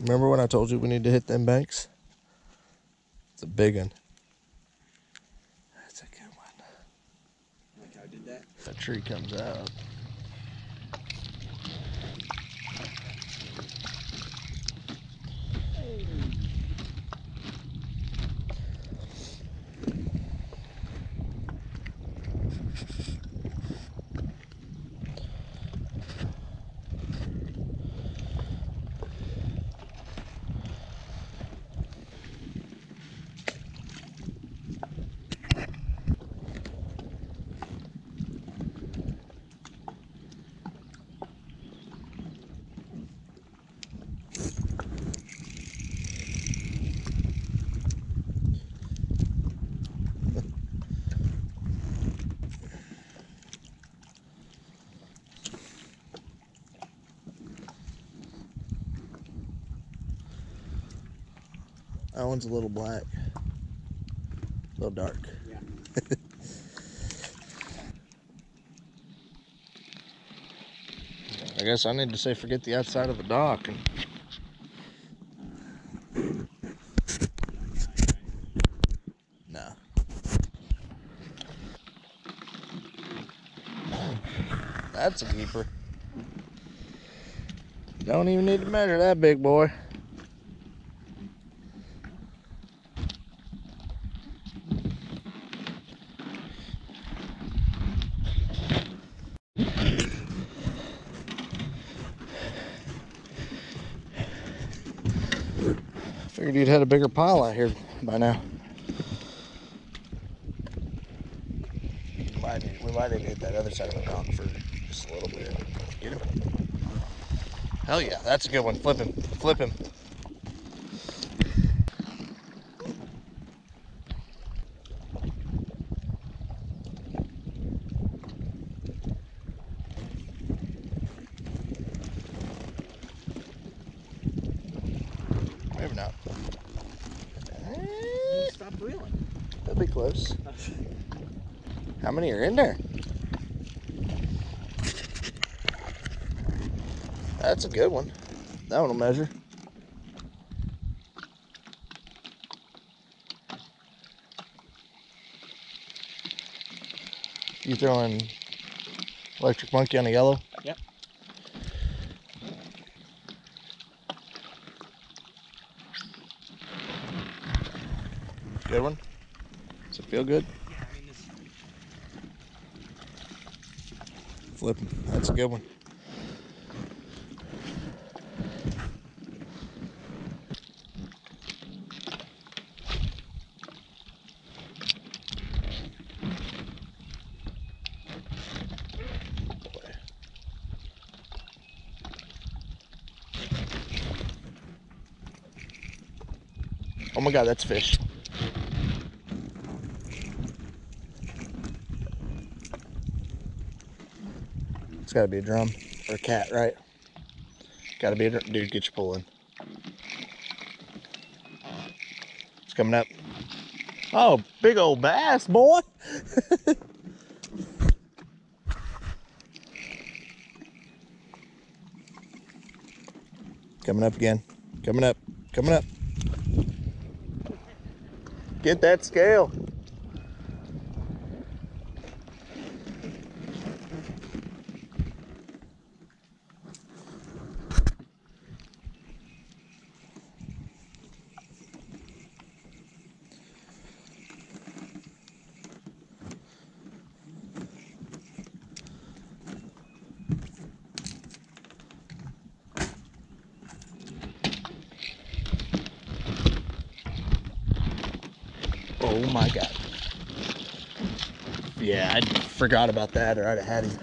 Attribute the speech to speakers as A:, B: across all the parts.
A: Remember when I told you we need to hit them banks? It's a big one. That's a good one.
B: Like how did that.
A: That tree comes out. That one's a little black. A little dark.
B: Yeah.
A: I guess I need to say forget the outside of the dock and no. That's a keeper. Don't even need to measure that big boy. Figured you'd had a bigger pile out here by now. We might to hit that other side of the dock for just a little bit. Get him. Hell yeah, that's a good one. Flip him. Flip him. Close. How many are in there? That's a good one. That one will measure. You throwing electric monkey on a yellow?
B: Yep.
A: Good one. Does it feel good?
B: Yeah, I mean this.
A: Flip 'em. That's a good one. Oh my god, that's fish. It's gotta be a drum or a cat, right? Gotta be a drum. Dude, get your pull in. It's coming up. Oh, big old bass, boy. coming up again. Coming up. Coming up. Get that scale. Oh my god. Yeah, I forgot about that, or I'd have had him.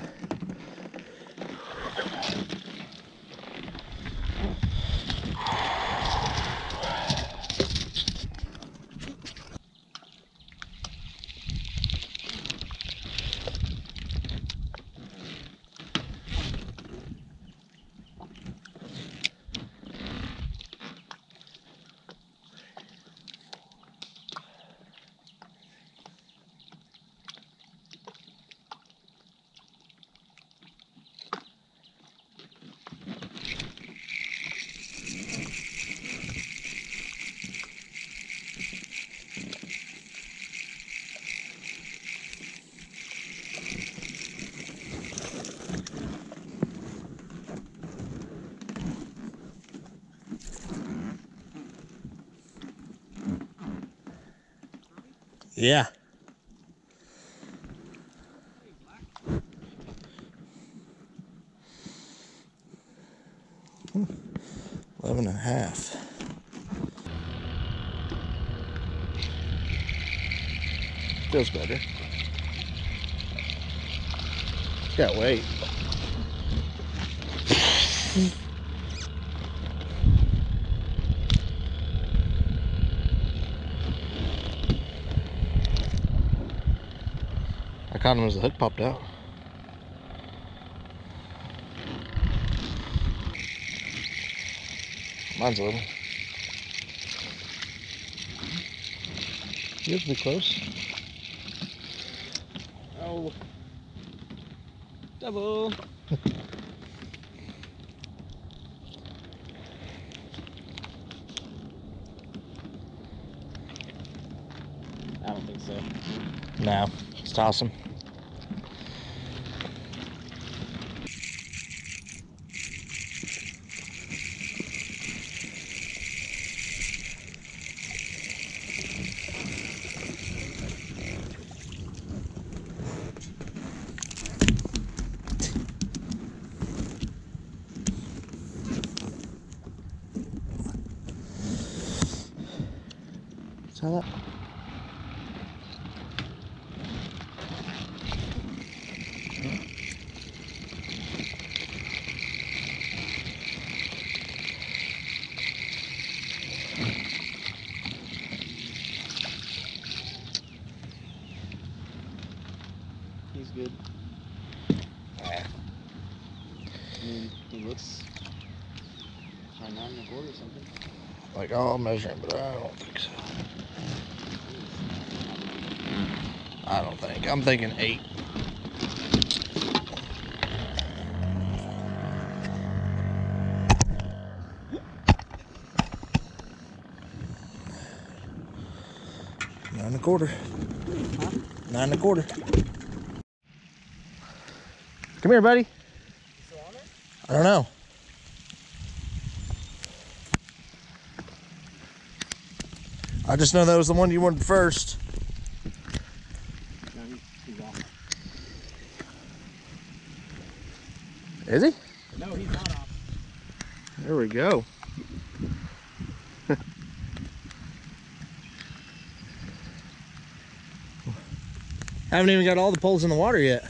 A: Yeah. Eleven and a half. Feels better. Got weight. I caught him as the hook popped out. Mine's a little. You have to be close.
B: Oh. Double. I don't think so.
A: No, let's toss him. Try that.
B: He's good. I mean, he looks probably nine and a quarter or something.
A: Like, oh, I'll measure him, but I don't think so. I don't think. I'm thinking eight. Nine and a quarter. Nine and a quarter. Come here, buddy. I don't know. I just know that was the one you wanted first.
B: No, he's, he's off.
A: Is he?
B: No, he's not off.
A: There we go. Haven't even got all the poles in the water yet.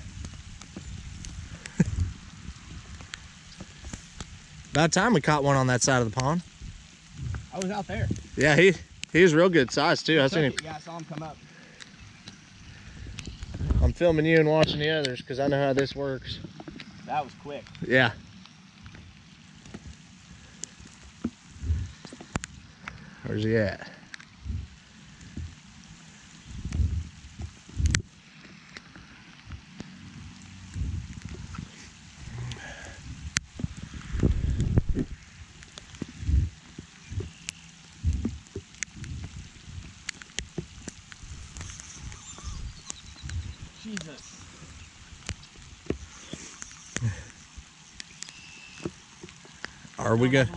A: About time we caught one on that side of the pond.
B: I was out there.
A: Yeah, he he was real good size too. I seen him.
B: Yeah, I saw him come up.
A: I'm filming you and watching the others because I know how this works.
B: That was quick.
A: Yeah. Where's he at?
B: Jesus.
A: Are we gonna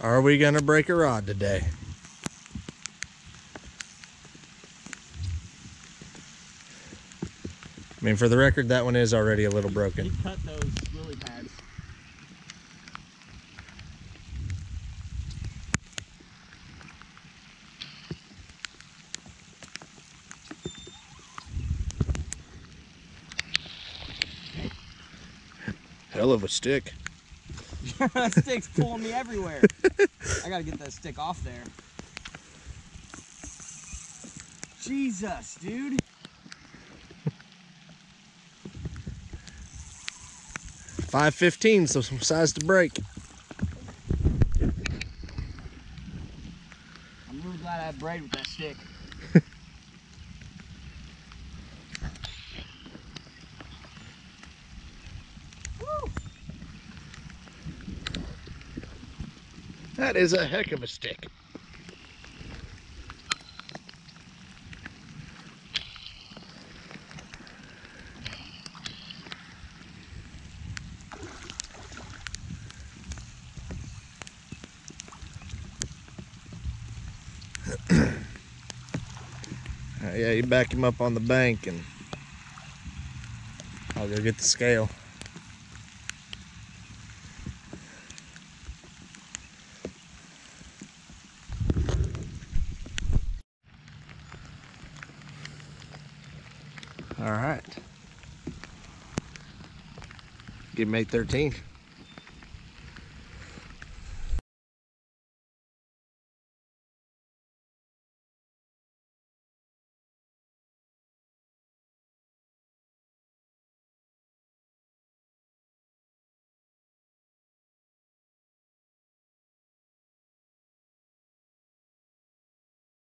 A: Are we gonna break a rod today? I mean, for the record, that one is already a little
B: He
A: broken.
B: cut those lily pads.
A: Hell of a stick.
B: That stick's pulling me everywhere. I gotta get that stick off there. Jesus, dude.
A: Five fifteen, so some size to break.
B: I'm really glad I had braid with that stick.
A: That is a heck of a stick. yeah, you back him up on the bank and I'll go get the scale. All right. Give May 13th.